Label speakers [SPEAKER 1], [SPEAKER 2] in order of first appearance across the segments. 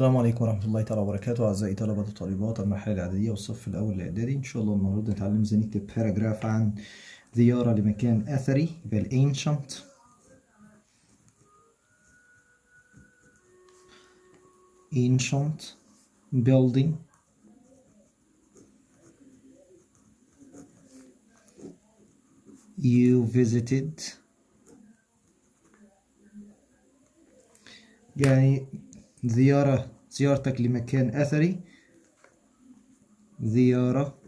[SPEAKER 1] السلام عليكم ورحمة الله تعالى وبركاته. أعزائي طلبة وطالبات المرحلة الإعدادية والصف الأول الإعدادي. إن شاء الله النهاردة نتعلم إزاي نكتب باراجراف عن زيارة لمكان أثري ال ancient. Ancient building. You visited. يعني زيارة زيارتك لمكان أثري. زيارة.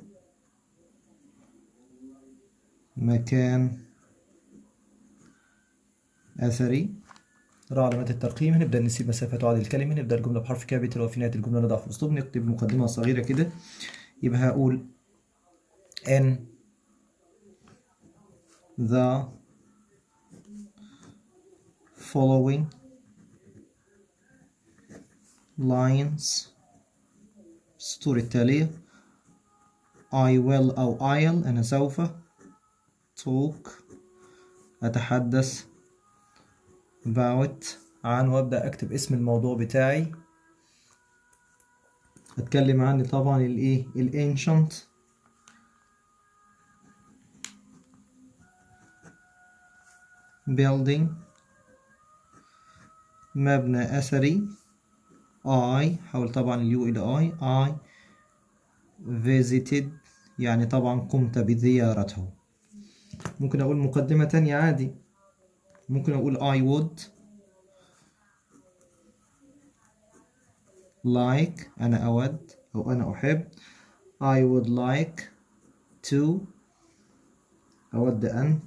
[SPEAKER 1] مكان أثري. راء علامات الترقيم. هنبدأ نسيب مسافة تعادل الكلمة. نبدأ الجملة بحرف كابيتال وفي نهاية الجملة. نضع في أسلوب نكتب مقدمة صغيرة كده. يبقى هقول in the following lines السطور التالية I will أو I'll أنا سوف. talk أتحدث about. عن وأبدأ أكتب اسم الموضوع بتاعي. أتكلم عن طبعا الإيه ال ancient. building. مبنى أثري. I حول طبعا اليو إلى I. I visited يعني طبعا قمت بزيارته. ممكن أقول مقدمة تانية عادي. ممكن أقول I would like أنا أود أو أنا أحب. I would like to أود أن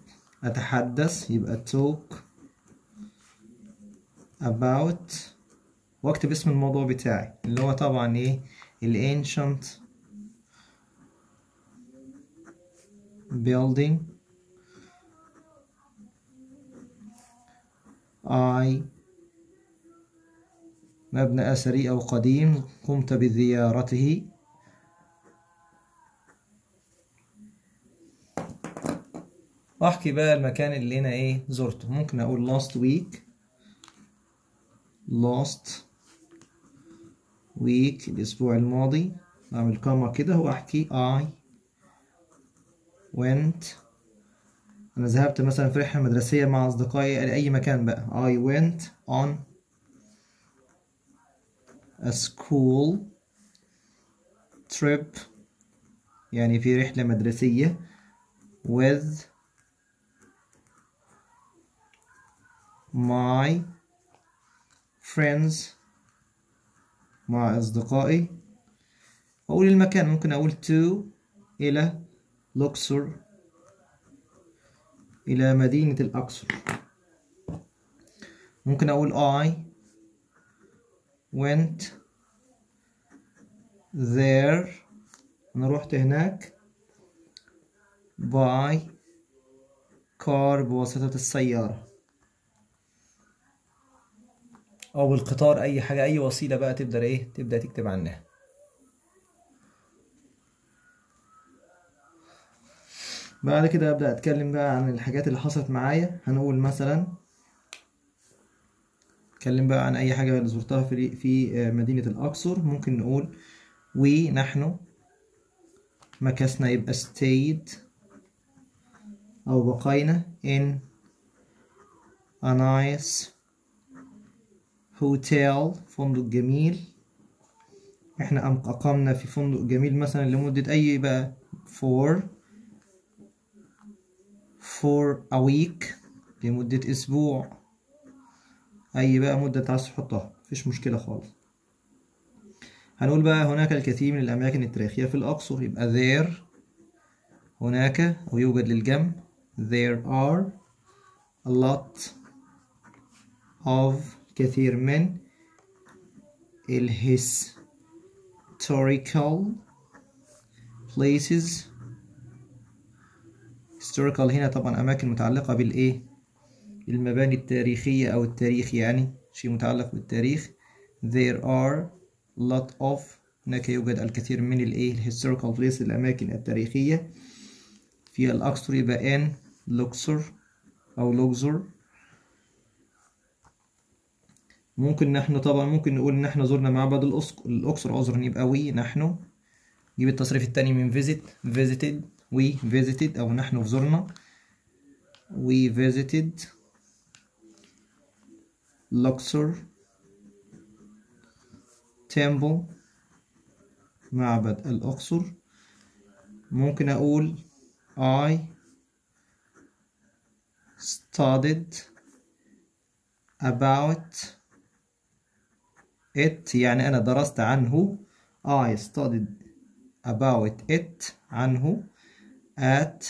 [SPEAKER 1] أتحدث يبقى talk about واكتب اسم الموضوع بتاعي اللي هو طبعا إيه؟ ال ancient building مبنى أثري أو قديم قمت بزيارته. واحكي بقى المكان اللي أنا إيه زرته. ممكن أقول last week last week الأسبوع الماضي. أعمل كاما كده وأحكي I went. أنا ذهبت مثلا في رحلة مدرسية مع أصدقائي لأي مكان بقى. I went on a school trip. يعني في رحلة مدرسية with my friends مع أصدقائي. أقول المكان ممكن أقول to إلى لوكسور إلى مدينة الأقصر. ممكن أقول I went there. أنا رحت هناك by car بواسطة السيارة. أو بالقطار أي حاجة أي وسيلة بقى تبدا إيه تبدأ تكتب عنها. بعد كده أبدأ أتكلم بقى عن الحاجات اللي حصلت معايا. هنقول مثلا أتكلم بقى عن أي حاجة اللي زرتها في في مدينة الأقصر. ممكن نقول وي نحن مكثنا يبقى stayed أو بقينا in a nice هوتيل فندق جميل. إحنا أقمنا في فندق جميل مثلا لمدة أي بقى for a week لمدة أسبوع. أي بقى مدة عايز تحطها مفيش مشكلة خالص. هنقول بقى هناك الكثير من الأماكن التاريخية في الأقصر يبقى there هناك أو يوجد للجمع there are a lot of كثير من ال historical places. historical هنا طبعا أماكن متعلقة بالإيه المباني التاريخية أو التاريخ يعني شيء متعلق بالتاريخ. There are lot of هناك يوجد الكثير من الإيه historical places الأماكن التاريخية. في الأقصر يبقى in لوكسور أو لوكزور ممكن نحن طبعا ممكن نقول ان إحنا زرنا معبد الاقصر عذرا يبقى وي نحن. نجيب التصريف التاني من visit visited we visited أو نحن زرنا. we visited Luxor temple معبد الأقصر. ممكن أقول I studied about it يعني أنا درست عنه. I studied about it عنه at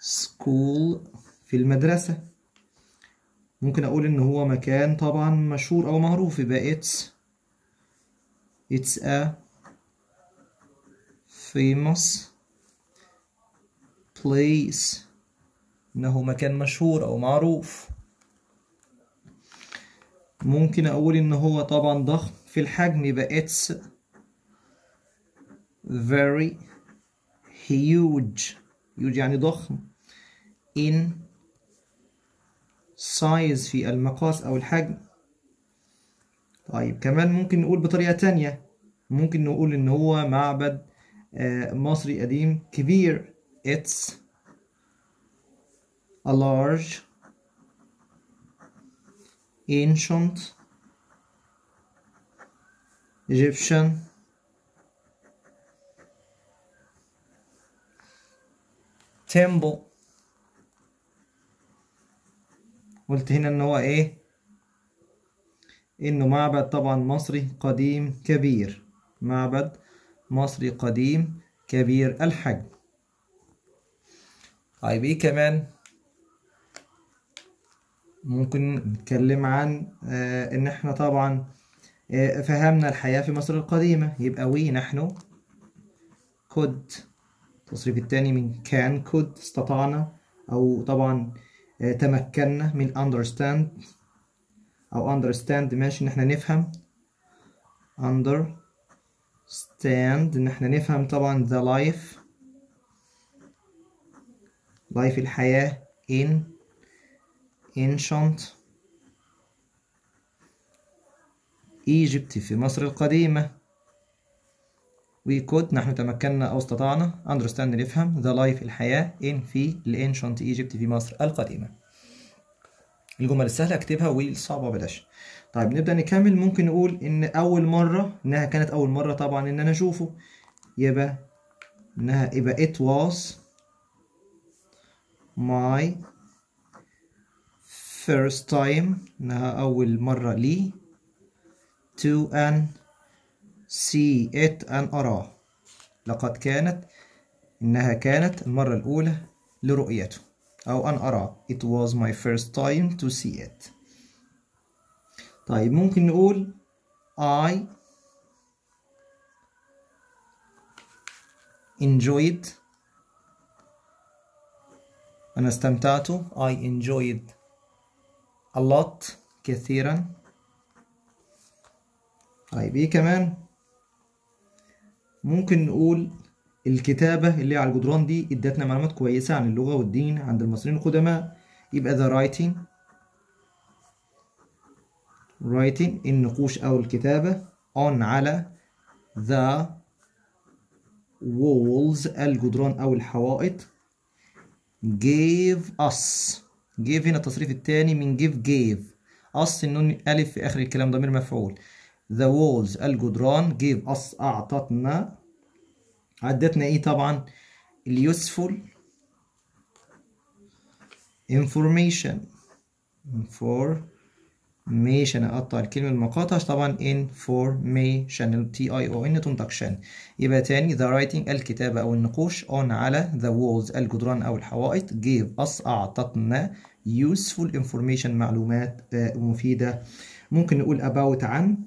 [SPEAKER 1] school في المدرسة. ممكن أقول إن هو مكان طبعا مشهور أو معروف يبقى it's it's a famous place. إنه مكان مشهور أو معروف. ممكن أقول إن هو طبعا ضخم في الحجم يبقى it's very huge. Huge يعني ضخم. In size في المقاس أو الحجم. طيب كمان ممكن نقول بطريقة تانية. ممكن نقول إن هو معبد آه، مصري قديم كبير. It's a large ancient Egyptian temple. قلت هنا إن هو إيه؟ إنه معبد طبعا مصري قديم كبير. معبد مصري قديم كبير. الحجم. طيب إيه كمان؟ ممكن نتكلم عن آه إن إحنا طبعا آه فهمنا الحياة في مصر القديمة. يبقى وي نحن could. التصريف التاني من كان could استطعنا أو طبعا آه، تمكنا من understand أو understand ماشي إن إحنا نفهم. understand إن إحنا نفهم طبعا the life life الحياة in ancient Egypt في مصر القديمة. We could نحن تمكنا أو استطعنا. Understand نفهم the life الحياة. In في ancient Egypt في مصر القديمة. الجمل السهلة أكتبها والصعبة بلاش. طيب نبدأ نكمل. ممكن نقول إن أول مرة إنها كانت أول مرة طبعا إن أنا أشوفه يبقى إنها يبقى it was my first time إنها أول مرة لي. To an see it أن أراه لقد كانت إنها كانت المرة الأولى لرؤيته. أو أن أراه it was my first time to see it. طيب ممكن نقول I enjoyed. أنا استمتعت. I enjoyed a lot كثيرا. طيب إيه كمان؟ ممكن نقول الكتابة اللي على الجدران دي ادتنا معلومات كويسة عن اللغة والدين عند المصريين القدماء. يبقى the writing. Writing النقوش أو الكتابة on على the walls الجدران أو الحوائط. Gave us. Gave هنا التصريف الثاني من give gave us النون ألف في آخر الكلام ضمير مفعول. the walls الجدران give us أعطتنا. عدتنا إيه طبعا؟ ال useful information information أقطع الكلمة المقاطع طبعا information ال T I O N تنطق يبقى تاني the writing الكتابة أو النقوش on على the walls الجدران أو الحوائط. give us أعطتنا useful information معلومات آه، مفيدة. ممكن نقول about عن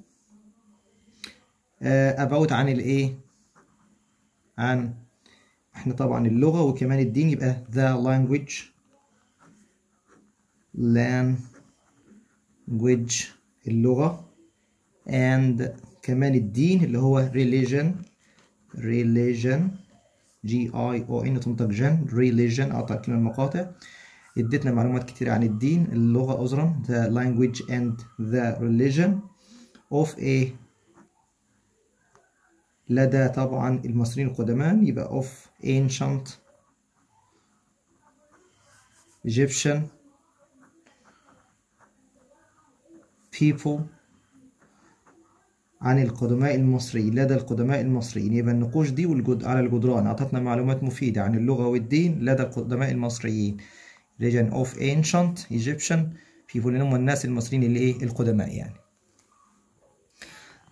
[SPEAKER 1] آه، about عن الايه عن. إحنا طبعا اللغة وكمان الدين يبقى the language language اللغة and كمان الدين اللي هو religion religion G I O N تنطق جن religion أعطى الكلمة المقاطع ادتنا معلومات كتير عن الدين اللغة عذرا the language and the religion. of a لدى طبعا المصريين القدماء يبقى of ancient Egyptian. People عن القدماء المصريين لدى القدماء المصريين. يبقى النقوش دي والجد على الجدران. أعطتنا معلومات مفيدة عن اللغة والدين. لدى القدماء المصريين. Region of ancient Egyptian people. اللي هم الناس المصريين اللي إيه؟ القدماء يعني.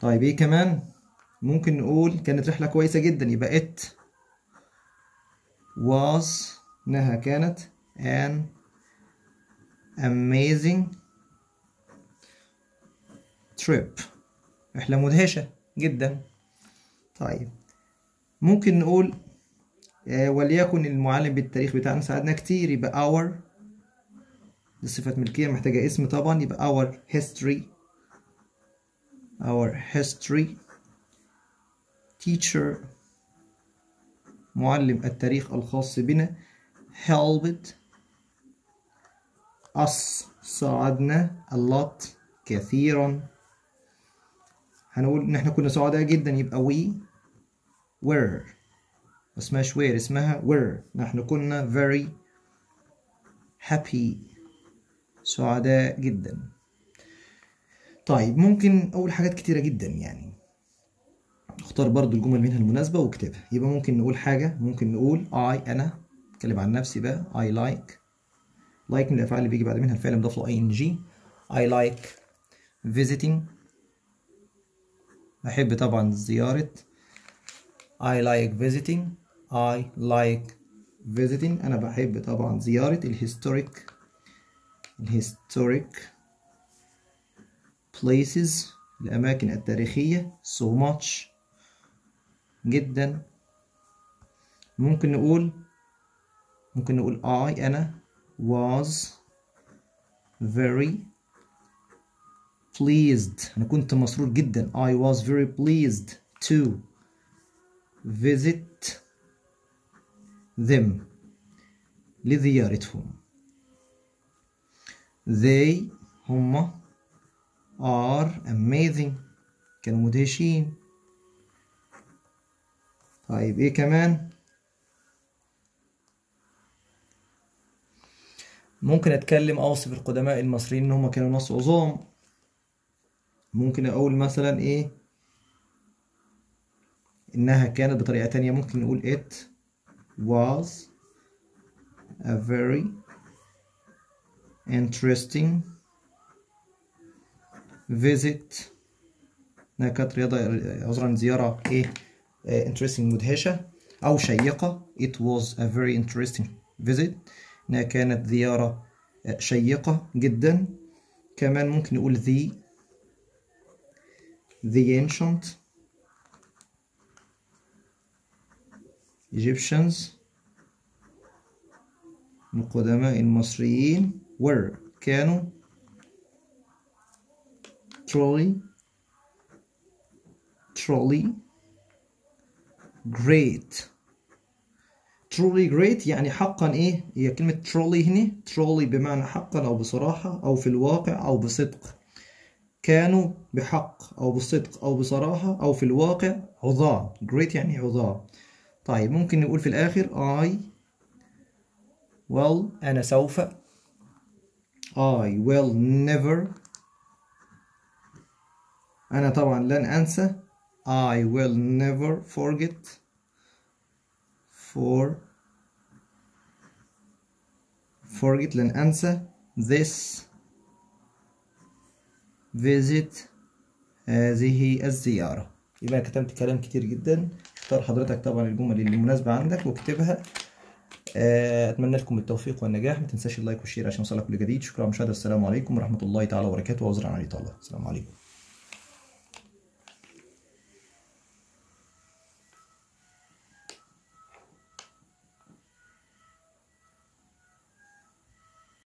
[SPEAKER 1] طيب إيه كمان؟ ممكن نقول كانت رحلة كويسة جدا. يبقى it was إنها كانت an amazing trip. رحلة مدهشة جدا. طيب ممكن نقول آه وليكن المعلم بالتاريخ بتاعنا. ساعدنا كتير يبقى our. دي صفة ملكية محتاجة اسم طبعا يبقى our history. our history teacher. معلم التاريخ الخاص بنا. helped us ساعدنا a lot كثيرا. هنقول إن إحنا كنا سعداء جدا يبقى we were. ما اسمهاش were اسمها were. نحن كنا very happy سعداء جدا. طيب ممكن أقول حاجات كتيرة جدا يعني. اختار برضو الجمل منها المناسبة واكتبها. يبقى ممكن نقول حاجة ممكن نقول I أنا. أتكلم عن نفسي بقى. I like. Like من الأفعال اللي بيجي بعد منها الفعل مضاف له ing. I like visiting بحب طبعا زيارة. I like visiting. I like visiting. أنا بحب طبعا زيارة ال historic ال historic places. الأماكن التاريخية. So much. جدا. ممكن نقول ممكن نقول I. أنا was very pleased. أنا كنت مسرور جدا. I was very pleased to visit them. لزيارتهم they هم are amazing. كانوا مدهشين. طيب إيه كمان؟ ممكن أتكلم أوصف القدماء المصريين إن هم كانوا ناس عظام. ممكن أقول مثلا إيه؟ إنها كانت بطريقة تانية. ممكن نقول it was a very interesting visit. إنها كانت رياضة عذرا زيارة إيه؟ uh, interesting مدهشة أو شيقة. It was a very interesting visit. إنها كانت زيارة شيقة جدا. كمان ممكن نقول the the ancient Egyptians القدماء المصريين were كانوا truly truly great. Truly great يعني حقا إيه؟ هي كلمة truly هنا truly بمعنى حقا أو بصراحة أو في الواقع أو بصدق. كانوا بحق أو بصدق أو بصراحة أو في الواقع عظام. Great يعني عظام. طيب ممكن نقول في الآخر I will أنا سوف. I will never. أنا طبعا لن أنسى. I will never forget for forget لن أنسى this visit هذه الزيارة. يبقى كتبت كلام كتير جدا اختار حضرتك طبعا الجمل اللي مناسبة عندك واكتبها. أتمنى لكم التوفيق والنجاح. ما تنساش اللايك والشير عشان يوصلك كل جديد شكرا على المشاهدة السلام عليكم ورحمة الله تعالى وبركاته. وعذرا على الإطالة السلام عليكم.